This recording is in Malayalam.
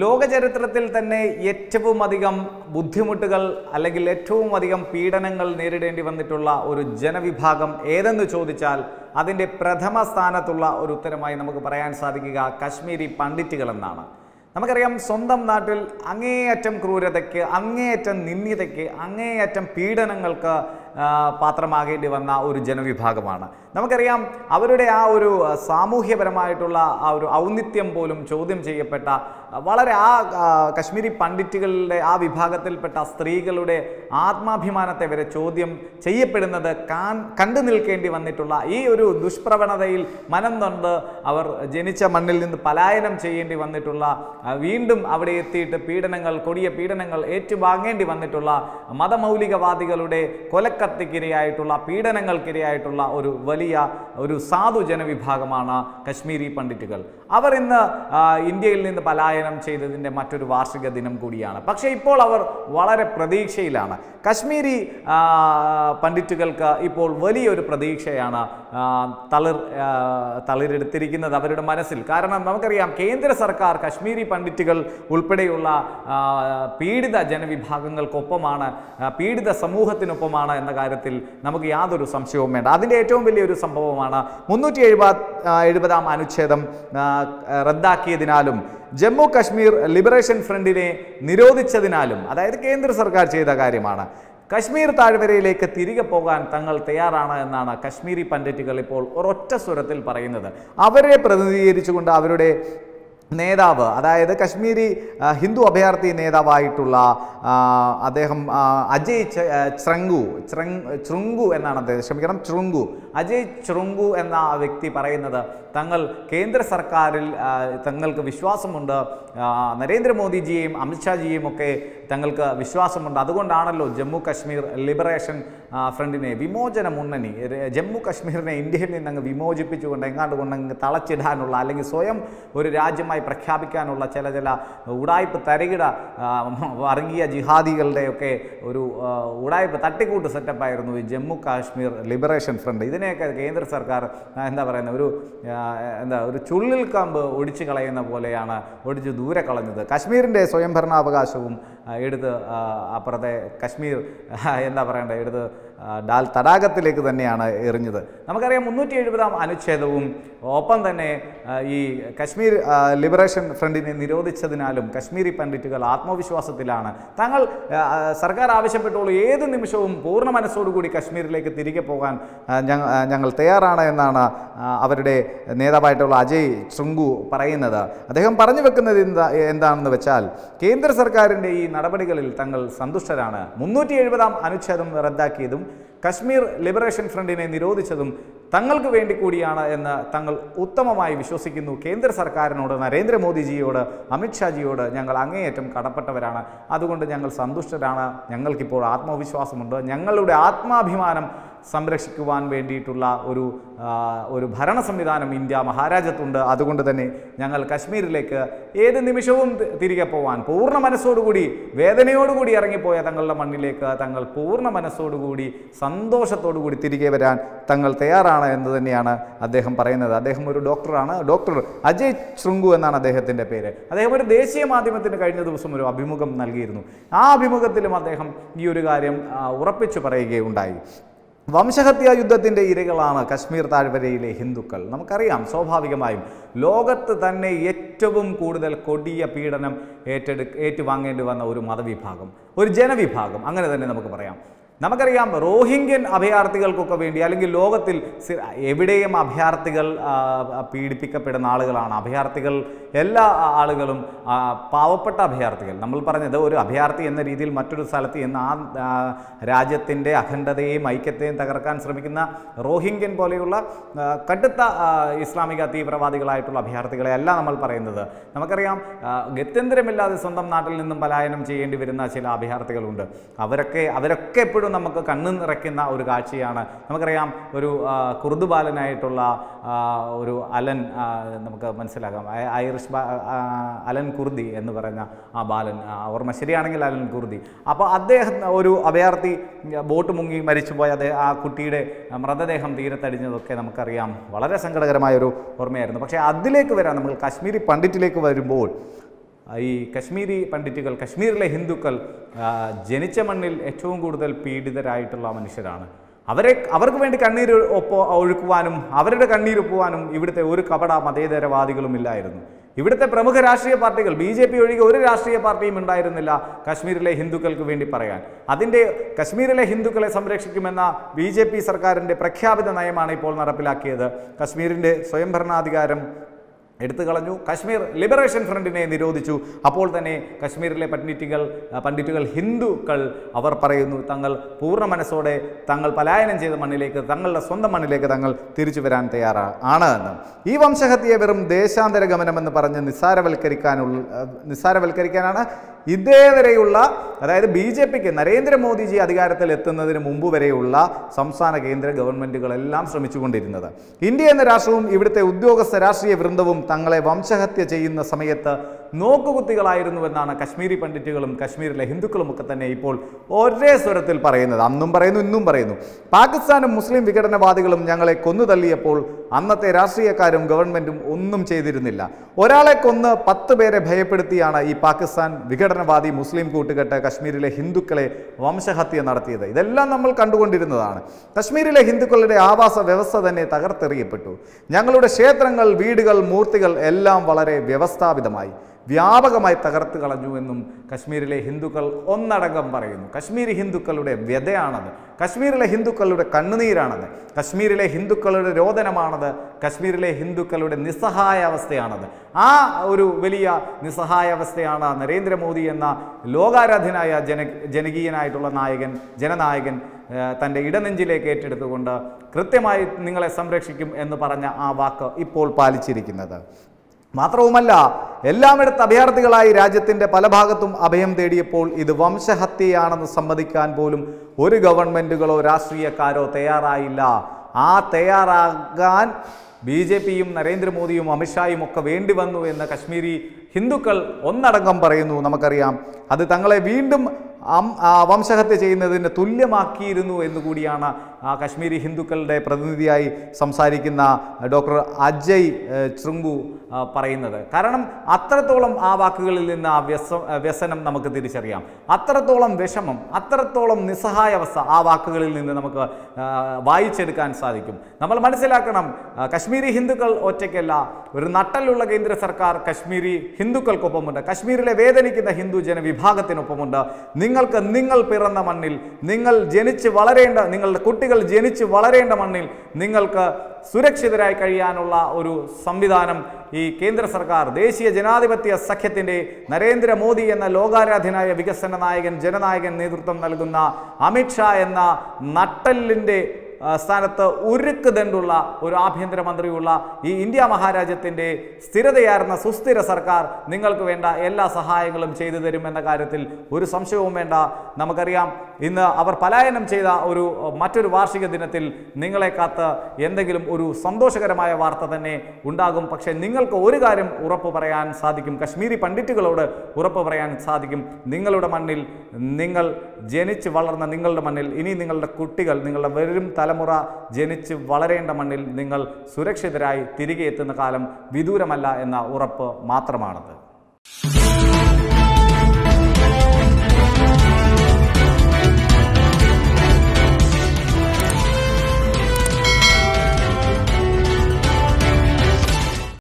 ലോക ചരിത്രത്തിൽ തന്നെ ഏറ്റവും അധികം ബുദ്ധിമുട്ടുകൾ അല്ലെങ്കിൽ ഏറ്റവും അധികം പീഡനങ്ങൾ നേരിടേണ്ടി വന്നിട്ടുള്ള ഒരു ജനവിഭാഗം ഏതെന്ന് ചോദിച്ചാൽ അതിന്റെ പ്രഥമ സ്ഥാനത്തുള്ള ഒരു ഉത്തരമായി നമുക്ക് പറയാൻ സാധിക്കുക കശ്മീരി പണ്ഡിറ്റുകൾ എന്നാണ് നമുക്കറിയാം സ്വന്തം നാട്ടിൽ അങ്ങേയറ്റം ക്രൂരതയ്ക്ക് അങ്ങേയറ്റം നിന്ദ്യതയ്ക്ക് അങ്ങേയറ്റം പീഡനങ്ങൾക്ക് പാത്രമാകേണ്ടി വന്ന ഒരു ജനവിഭാഗമാണ്. നമുക്കറിയാം അവരുടെ ആ ഒരു സാമൂഹ്യപരമായിട്ടുള്ള ആ ഒരു ഔന്നിത്യം പോലും ചോദ്യം ചെയ്യപ്പെട്ട വളരെ ആ, കശ്മീരി പണ്ഡിറ്റുകളുടെ ആ വിഭാഗത്തിൽപ്പെട്ട സ്ത്രീകളുടെ ആത്മാഭിമാനത്തെ വരെ ചോദ്യം ചെയ്യപ്പെടുന്നത് കാൺ കണ്ടു നിൽക്കേണ്ടി വന്നിട്ടുള്ള ഈ ഒരു ദുഷ്പ്രവണതയിൽ മനം നൊന്ത് അവർ ജനിച്ച മണ്ണിൽ നിന്ന് പലായനം ചെയ്യേണ്ടി വന്നിട്ടുള്ള വീണ്ടും അവിടെ എത്തിയിട്ട് പീഡനങ്ങൾ കൊടിയ പീഡനങ്ങൾ ഏറ്റുവാങ്ങേണ്ടി വന്നിട്ടുള്ള മതമൗലികവാദികളുടെ കൊലക്കത്തിക്കിരയായിട്ടുള്ള പീഡനങ്ങൾക്കിരയായിട്ടുള്ള ഒരു വലിയ ഒരു സാധു ജനവിഭാഗമാണ് കശ്മീരി പണ്ഡിറ്റുകൾ. അവർ ഇന്ന് ഇന്ത്യയിൽ നിന്ന് പലായനം ചെയ്തതിന്റെ മറ്റൊരു വാർഷിക ദിനം കൂടിയാണ്. പക്ഷേ ഇപ്പോൾ അവർ വളരെ പ്രതീക്ഷയിലാണ്. കശ്മീരി പണ്ഡിറ്റുകൾക്ക് ഇപ്പോൾ വലിയൊരു പ്രതീക്ഷയാണ് തളിർ തളിരെടുത്തിരിക്കുന്നത് അവരുടെ മനസ്സിൽ. കാരണം നമുക്കറിയാം കേന്ദ്ര സർക്കാർ കശ്മീരി പണ്ഡിറ്റുകൾ ഉൾപ്പെടെയുള്ള പീഡിത ജനവിഭാഗങ്ങൾക്കൊപ്പമാണ് പീഡിത സമൂഹത്തിനൊപ്പമാണ് എന്ന കാര്യത്തിൽ നമുക്ക് യാതൊരു സംശയവും വേണ്ട. അതിന്റെ ഏറ്റവും വലിയൊരു സംഭവമാണ്. മുന്നൂറ്റി എഴുപത് എഴുപതാം അനുച്ഛേദം റദ്ദാക്കിയതിനാലും ജമ്മു കശ്മീർ ലിബറേഷൻ ഫ്രണ്ടിനെ നിരോധിച്ചതിനാലും അതായത് കേന്ദ്ര സർക്കാർ ചെയ്ത കാര്യമാണ്. കശ്മീർ താഴ്വരയിലേക്ക് തിരികെ പോകാൻ തങ്ങൾ തയ്യാറാണ് എന്നാണ് കശ്മീരി പണ്ഡിറ്റുകൾ ഇപ്പോൾ ഒരൊറ്റ സ്വരത്തിൽ പറയുന്നത്. അവരെ പ്രതിനിധീകരിച്ചുകൊണ്ട് അവരുടെ നേതാവ് അതായത് കശ്മീരി ഹിന്ദു അഭയാർത്ഥി നേതാവായിട്ടുള്ള അദ്ദേഹം അജയ് ചൃങ്കു ചൃങ്കു എന്നാണ് അദ്ദേഹം ക്ഷമിക്കണം ചുറുങ്കു അജയ് ചുറുങ്കു എന്ന വ്യക്തി പറയുന്നത് തങ്ങൾ കേന്ദ്ര സർക്കാരിൽ തങ്ങൾക്ക് വിശ്വാസമുണ്ട്. നരേന്ദ്രമോദിജിയെയും അമിത്ഷാജിയെയും ഒക്കെ തങ്ങൾക്ക് വിശ്വാസമുണ്ട്. അതുകൊണ്ടാണല്ലോ ജമ്മു കശ്മീർ ലിബറേഷൻ ഫ്രണ്ടിനെ വിമോചന മുന്നണി ജമ്മു കശ്മീരിനെ ഇന്ത്യയിൽ നിന്ന് അങ്ങ് വിമോചിപ്പിച്ചുകൊണ്ട് എങ്ങാണ്ട് കൊണ്ട് തളച്ചിടാനുള്ള അല്ലെങ്കിൽ സ്വയം ഒരു രാജ്യമായി പ്രഖ്യാപിക്കാനുള്ള ചില ചില ഉടായ്പ് തരകിട വർഗീയ ജിഹാദികളുടെയൊക്കെ ഒരു ഉടായ്പ് തട്ടിക്കൂട്ട് സെറ്റപ്പായിരുന്നു ഈ ജമ്മു കാശ്മീർ ലിബറേഷൻ ഫ്രണ്ട്. ഇതിനെയൊക്കെ കേന്ദ്ര സർക്കാർ എന്താ പറയുന്നത് ഒരു എന്താ ഒരു ചുള്ളിൽ കമ്പ് ഒടിച്ചു കളയുന്ന പോലെയാണ് ഒടിച്ച് ദൂരെ കളഞ്ഞത്. കശ്മീരിന്റെ സ്വയംഭരണാവകാശവും എടുത്ത് അപ്പുറത്തെ കശ്മീർ എന്താ പറയണ്ടേ എടുത്ത് ഡാൽ തടാകത്തിലേക്ക് തന്നെയാണ് എറിഞ്ഞത്. നമുക്കറിയാം മുന്നൂറ്റി എഴുപതാം അനുച്ഛേദവും ഒപ്പം തന്നെ ഈ കശ്മീർ ലിബറേഷൻ ഫ്രണ്ടിനെ നിരോധിച്ചതിനാലും കശ്മീരി പണ്ഡിറ്റുകൾ ആത്മവിശ്വാസത്തിലാണ്. തങ്ങൾ സർക്കാർ ആവശ്യപ്പെട്ടുള്ളൂ ഏത് നിമിഷവും പൂർണ മനസ്സോടുകൂടി കശ്മീരിലേക്ക് തിരികെ പോകാൻ ഞങ്ങൾ തയ്യാറാണ് എന്നാണ് അവരുടെ നേതാവായിട്ടുള്ള അജയ് ശൃംഗു പറയുന്നത്. അദ്ദേഹം പറഞ്ഞു വെക്കുന്നത് എന്താ എന്താണെന്ന് വെച്ചാൽ കേന്ദ്ര സർക്കാരിന്റെ ഈ നടപടികളിൽ തങ്ങൾ സന്തുഷ്ടരാണ്. മുന്നൂറ്റി എഴുപതാം അനുച്ഛേദം റദ്ദാക്കിയതും കശ്മീർ ലിബറേഷൻ ഫ്രണ്ടിനെ നിരോധിച്ചതും തങ്ങൾക്ക് വേണ്ടി കൂടിയാണ് എന്ന് തങ്ങൾ ഉത്തമമായി വിശ്വസിക്കുന്നു. കേന്ദ്ര സർക്കാരിനോട് നരേന്ദ്രമോദിജിയോട് അമിത്ഷാജിയോട് ഞങ്ങൾ അങ്ങേയറ്റം കടപ്പെട്ടവരാണ്. അതുകൊണ്ട് ഞങ്ങൾ സന്തുഷ്ടരാണ്. ഞങ്ങൾക്കിപ്പോൾ ആത്മവിശ്വാസമുണ്ട്. ഞങ്ങളുടെ ആത്മാഭിമാനം സംരക്ഷിക്കുവാൻ വേണ്ടിയിട്ടുള്ള ഒരു ഒരു ഭരണ സംവിധാനം ഇന്ത്യ മഹാരാജ്യത്തുണ്ട്. അതുകൊണ്ട് തന്നെ ഞങ്ങൾ കശ്മീരിലേക്ക് ഏത് നിമിഷവും തിരികെ പോവാൻ പൂർണ മനസ്സോടുകൂടി വേദനയോടുകൂടി ഇറങ്ങിപ്പോയ തങ്ങളുടെ മണ്ണിലേക്ക് തങ്ങൾ പൂർണ മനസ്സോടുകൂടി സന്തോഷത്തോടുകൂടി തിരികെ വരാൻ തങ്ങൾ തയ്യാറാണ് എന്ന് തന്നെയാണ് അദ്ദേഹം പറയുന്നത്. അദ്ദേഹം ഒരു ഡോക്ടറാണ്. ഡോക്ടർ അജയ് ശൃംഗു എന്നാണ് അദ്ദേഹത്തിന്റെ പേര്. അദ്ദേഹം ഒരു ദേശീയ മാധ്യമത്തിന് കഴിഞ്ഞ ദിവസം ഒരു അഭിമുഖം നൽകിയിരുന്നു. ആ അഭിമുഖത്തിലും അദ്ദേഹം ഈ ഒരു കാര്യം ഉറപ്പിച്ചു പറയുകയുണ്ടായി. വംശഹത്യാ യുദ്ധത്തിന്റെ ഇരകളാണ് കശ്മീർ താഴ്വരയിലെ ഹിന്ദുക്കൾ. നമുക്കറിയാം സ്വാഭാവികമായും ലോകത്ത് തന്നെ ഏറ്റവും കൂടുതൽ കൊടിയ പീഡനം ഏറ്റെടു ഏറ്റുവാങ്ങേണ്ടി വന്ന ഒരു മതവിഭാഗം ഒരു ജനവിഭാഗം. അങ്ങനെ തന്നെ നമുക്ക് പറയാം. നമുക്കറിയാം റോഹിംഗ്യൻ അഭയാർത്ഥികൾക്കൊക്കെ വേണ്ടി അല്ലെങ്കിൽ ലോകത്തിൽ എവിടെയും അഭയാർത്ഥികൾ പീഡിപ്പിക്കപ്പെടുന്ന ആളുകളാണ്. അഭയാർത്ഥികൾ എല്ലാ ആളുകളും പാവപ്പെട്ട അഭയാർത്ഥികൾ. നമ്മൾ പറഞ്ഞത് ഒരു അഭയാർത്ഥി എന്ന രീതിയിൽ മറ്റൊരു സ്ഥലത്ത് ഇന്ന് ആ, രാജ്യത്തിന്റെ അഖണ്ഡതയെയും ഐക്യത്തെയും തകർക്കാൻ ശ്രമിക്കുന്ന റോഹിംഗ്യൻ പോലെയുള്ള കടുത്ത ഇസ്ലാമിക തീവ്രവാദികളായിട്ടുള്ള അഭയാർത്ഥികളെ അല്ല നമ്മൾ പറയുന്നത്. നമുക്കറിയാം ഗത്യന്തരമില്ലാതെ സ്വന്തം നാട്ടിൽ നിന്നും പലായനം ചെയ്യേണ്ടി വരുന്ന ചില അഭയാർത്ഥികളുണ്ട്. അവരൊക്കെ അവരൊക്കെ എപ്പോഴും നമുക്ക് കണ്ണു നിറയ്ക്കുന്ന ഒരു കാഴ്ചയാണ്. നമുക്കറിയാം ഒരു ആ, കുർദു ബാലനായിട്ടുള്ള ഒരു അലൻ നമുക്ക് മനസ്സിലാക്കാം. ഐറിഷ് അലൻ കുർദി എന്ന് പറയുന്ന ആ ബാലൻ ഓർമ്മ ശരിയാണെങ്കിൽ അലൻ കുർദി അപ്പോൾ അദ്ദേഹം ഒരു അഭയാർത്ഥി ബോട്ട് മുങ്ങി മരിച്ചുപോയ അദ്ദേഹം ആ കുട്ടിയുടെ മൃതദേഹം തീരത്തടിഞ്ഞതൊക്കെ നമുക്കറിയാം. വളരെ സങ്കടകരമായ ഒരു ഓർമ്മയായിരുന്നു. പക്ഷേ അതിലേക്ക് വരാൻ നമ്മൾ കാശ്മീരി പണ്ഡിറ്റിലേക്ക് വരുമ്പോൾ ഈ കശ്മീരി പണ്ഡിറ്റുകൾ കശ്മീരിലെ ഹിന്ദുക്കൾ ജനിച്ച മണ്ണിൽ ഏറ്റവും കൂടുതൽ പീഡിതരായിട്ടുള്ള മനുഷ്യരാണ്. അവരെ അവർക്ക് വേണ്ടി കണ്ണീര് ഒപ്പ ഒഴുക്കുവാനും അവരുടെ കണ്ണീരൊപ്പുവാനും ഇവിടുത്തെ ഒരു കപട മതേതരവാദികളും ഇല്ലായിരുന്നു. ഇവിടുത്തെ പ്രമുഖ രാഷ്ട്രീയ പാർട്ടികൾ ബി ജെ പി ഒഴികെ ഒരു രാഷ്ട്രീയ പാർട്ടിയും ഉണ്ടായിരുന്നില്ല കശ്മീരിലെ ഹിന്ദുക്കൾക്ക് വേണ്ടി പറയാൻ. അതിന്റെ കശ്മീരിലെ ഹിന്ദുക്കളെ സംരക്ഷിക്കുമെന്ന ബി ജെ പി സർക്കാരിന്റെ പ്രഖ്യാപിത നയമാണ് ഇപ്പോൾ നടപ്പിലാക്കിയത്. കശ്മീരിന്റെ സ്വയംഭരണാധികാരം എടുത്തു കളഞ്ഞു കശ്മീർ ലിബറേഷൻ ഫ്രണ്ടിനെ നിരോധിച്ചു. അപ്പോൾ തന്നെ കശ്മീരിലെ പണ്ഡിറ്റുകൾ പണ്ഡിറ്റുകൾ ഹിന്ദുക്കൾ അവർ പറയുന്നു തങ്ങൾ പൂർണ മനസ്സോടെ തങ്ങൾ പലായനം ചെയ്ത മണ്ണിലേക്ക് തങ്ങളുടെ സ്വന്തം മണ്ണിലേക്ക് തങ്ങൾ തിരിച്ചു വരാൻ തയ്യാറാ ആണ് എന്ന്. ഈ വംശഹത്യയെ വെറും ദേശാന്തര ഗമനമെന്ന് പറഞ്ഞ് നിസ്സാരവൽക്കരിക്കാനുള്ള ആ, നിസ്സാരവൽക്കരിക്കാനാണ് ഇതേവരെയുള്ള അതായത് ബി ജെ പിക്ക് നരേന്ദ്രമോദിജി അധികാരത്തിൽ എത്തുന്നതിന് മുമ്പ് വരെയുള്ള സംസ്ഥാന കേന്ദ്ര ഗവൺമെന്റുകളെല്ലാം ശ്രമിച്ചുകൊണ്ടിരുന്നത്. ഇന്ത്യ എന്ന രാഷ്ട്രവും ഇവിടുത്തെ ഉദ്യോഗസ്ഥ രാഷ്ട്രീയ വൃന്ദവും തങ്ങളെ വംശഹത്യ ചെയ്യുന്ന സമയത്ത് നോക്കുകുത്തികളായിരുന്നുവെന്നാണ് കശ്മീരി പണ്ഡിറ്റുകളും കശ്മീരിലെ ഹിന്ദുക്കളും ഒക്കെ തന്നെ ഇപ്പോൾ ഒരേ സ്വരത്തിൽ പറയുന്നത്. അന്നും പറയുന്നു ഇന്നും പറയുന്നു. പാകിസ്ഥാനും മുസ്ലിം വിഘടനവാദികളും ഞങ്ങളെ കൊന്നു തള്ളിയപ്പോൾ അന്നത്തെ രാഷ്ട്രീയക്കാരും ഗവൺമെന്റും ഒന്നും ചെയ്തിരുന്നില്ല. ഒരാളെ കൊന്ന് പത്ത് പേരെ ഭയപ്പെടുത്തിയാണ് ഈ പാകിസ്ഥാൻ വിഘടനവാദി മുസ്ലിം കൂട്ടുകെട്ട് കശ്മീരിലെ ഹിന്ദുക്കളെ വംശഹത്യ നടത്തിയത്. ഇതെല്ലാം നമ്മൾ കണ്ടുകൊണ്ടിരുന്നതാണ്. കശ്മീരിലെ ഹിന്ദുക്കളുടെ ആവാസ വ്യവസ്ഥ തന്നെ തകർത്തെറിയപ്പെട്ടു. ഞങ്ങളുടെ ക്ഷേത്രങ്ങൾ വീടുകൾ മൂർത്തികൾ എല്ലാം വളരെ വ്യവസ്ഥാപിതമായി. വ്യാപകമായി തകർത്ത് കളഞ്ഞു എന്നും കശ്മീരിലെ ഹിന്ദുക്കൾ ഒന്നടങ്കം പറയുന്നു. കശ്മീരി ഹിന്ദുക്കളുടെ വ്യതയാണത്. കശ്മീരിലെ ഹിന്ദുക്കളുടെ കണ്ണുനീരാണത്. കശ്മീരിലെ ഹിന്ദുക്കളുടെ രോദനമാണത്. കശ്മീരിലെ ഹിന്ദുക്കളുടെ നിസ്സഹായ അവസ്ഥയാണത്. ആ ഒരു വലിയ നിസ്സഹായ അവസ്ഥയാണ് നരേന്ദ്രമോദി എന്ന ലോകാരാധ്യനായ ജന ജനകീയനായിട്ടുള്ള നായകൻ ജനനായകൻ തന്റെ ഇടനെഞ്ചിലേക്ക് ഏറ്റെടുത്തുകൊണ്ട് കൃത്യമായി നിങ്ങളെ സംരക്ഷിക്കും എന്ന് പറഞ്ഞ ആ വാക്ക് ഇപ്പോൾ പാലിച്ചിരിക്കുന്നത്. മാത്രവുമല്ല എല്ലായിടത്ത് അഭയാർത്ഥികളായി രാജ്യത്തിന്റെ പല ഭാഗത്തും അഭയം തേടിയപ്പോൾ ഇത് വംശഹത്യയാണെന്ന് സമ്മതിക്കാൻ പോലും ഒരു ഗവൺമെന്റുകളോ രാഷ്ട്രീയക്കാരോ തയ്യാറായില്ല. ആ തയ്യാറാകാൻ ബി ജെ പിയും നരേന്ദ്രമോദിയും അമിത്ഷായും ഒക്കെ വേണ്ടി വന്നു എന്ന് കശ്മീരി ഹിന്ദുക്കൾ ഒന്നടങ്കം പറയുന്നു. നമുക്കറിയാം. അത് തങ്ങളെ വീണ്ടും വംശഹത്യ ചെയ്യുന്നതിന് തുല്യമാക്കിയിരുന്നു എന്നുകൂടിയാണ് കശ്മീരി ഹിന്ദുക്കളുടെ പ്രതിനിധിയായി സംസാരിക്കുന്ന ഡോക്ടർ അജയ് ചൃങ്കു പറയുന്നത്. കാരണം അത്രത്തോളം ആ വാക്കുകളിൽ നിന്ന് ആ വ്യസ വ്യസനം നമുക്ക് തിരിച്ചറിയാം. അത്രത്തോളം വിഷമം അത്രത്തോളം നിസ്സഹായാവസ്ഥ ആ വാക്കുകളിൽ നിന്ന് നമുക്ക് വായിച്ചെടുക്കാൻ സാധിക്കും. നമ്മൾ മനസ്സിലാക്കണം കശ്മീരി ഹിന്ദുക്കൾ ഒറ്റയ്ക്കല്ല. ഒരു നട്ടലുള്ള കേന്ദ്ര സർക്കാർ കശ്മീരി ഹിന്ദുക്കൾക്കൊപ്പമുണ്ട്. കശ്മീരിലെ വേദനിക്കുന്ന ഹിന്ദു ജനവിഭാഗത്തിനൊപ്പമുണ്ട്. നിങ്ങൾക്ക് നിങ്ങൾ പിറന്ന മണ്ണിൽ നിങ്ങൾ ജനിച്ച് വളരേണ്ട നിങ്ങളുടെ കുട്ടികൾ ജനിച്ച് വളരേണ്ട മണ്ണിൽ നിങ്ങൾക്ക് സുരക്ഷിതരായി കഴിയാനുള്ള ഒരു സംവിധാനം ഈ കേന്ദ്ര സർക്കാർ ദേശീയ ജനാധിപത്യ സഖ്യത്തിന്റെ നരേന്ദ്രമോദി എന്ന ലോകാരാധ്യനായ വികസന നായകൻ ജനനായകൻ നേതൃത്വം നൽകുന്ന അമിത്ഷാ എന്ന നട്ടലിന്റെ സ്ഥാനത്ത് ഉരുക്ക് ദണ്ടുള്ള ഒരു ആഭ്യന്തരമന്ത്രിയുള്ള ഈ ഇന്ത്യ മഹാരാജ്യത്തിന്റെ സ്ഥിരതയാർന്ന സുസ്ഥിര സർക്കാർ നിങ്ങൾക്ക് വേണ്ട എല്ലാ സഹായങ്ങളും ചെയ്തു തരും എന്ന കാര്യത്തിൽ ഒരു സംശയവും വേണ്ട. നമുക്കറിയാം ഇന്ന് അവർ പലായനം ചെയ്ത ഒരു മറ്റൊരു വാർഷിക ദിനത്തിൽ നിങ്ങളെ കാത്ത് എന്തെങ്കിലും ഒരു സന്തോഷകരമായ വാർത്ത തന്നെ ഉണ്ടാകും. പക്ഷേ നിങ്ങൾക്ക് ഒരു കാര്യം ഉറപ്പ് പറയാൻ സാധിക്കും. കശ്മീരി പണ്ഡിറ്റുകളോട് ഉറപ്പ് പറയാൻ സാധിക്കും. നിങ്ങളുടെ മണ്ണിൽ നിങ്ങൾ ജനിച്ച് വളർന്ന നിങ്ങളുടെ മണ്ണിൽ ഇനി നിങ്ങളുടെ കുട്ടികൾ നിങ്ങളുടെ വരും തലമുറ ജനിച്ച് വളരേണ്ട മണ്ണിൽ നിങ്ങൾ സുരക്ഷിതരായി തിരികെ എത്തുന്ന കാലം വിദൂരമല്ല എന്ന ഉറപ്പ് മാത്രമാണത്.